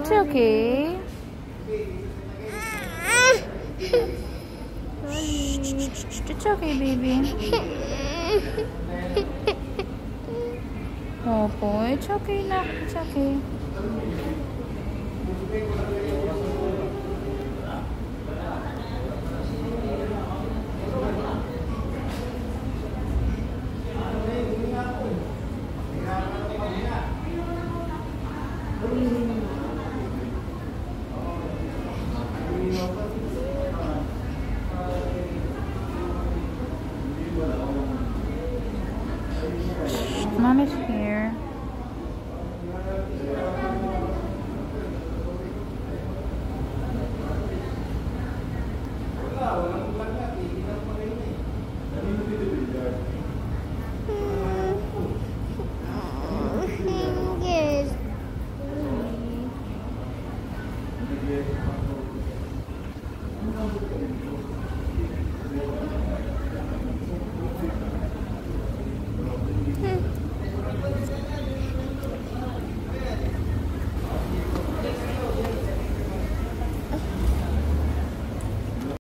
It's okay. It's okay, baby. Oh, Opo, it's okay na. It's okay. Mom is here.